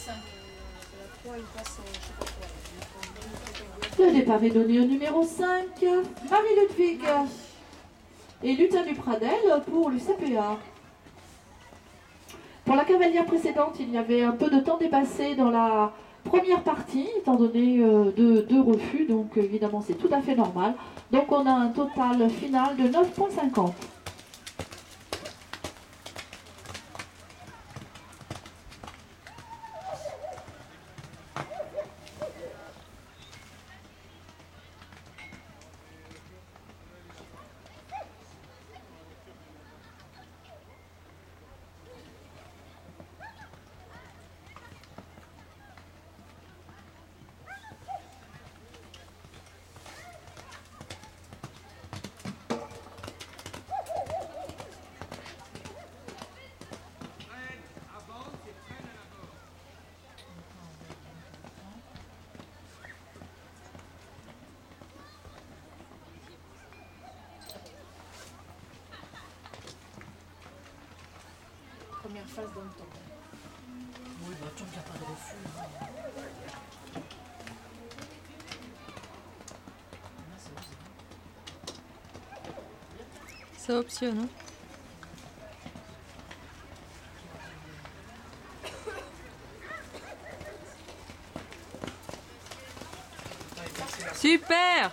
5. La 3, il passe, je sais pas quoi. Le départ est donné au numéro 5, Marie Ludwig et Lutin du Pradel pour l'UCPA. Pour la cavalière précédente, il y avait un peu de temps dépassé dans la première partie, étant donné euh, deux, deux refus, donc évidemment c'est tout à fait normal. Donc on a un total final de 9,50. Première phase dans le temps. Oui, bah, tant qu'il n'y a pas de refus. hein. Ça optionne. hein. Super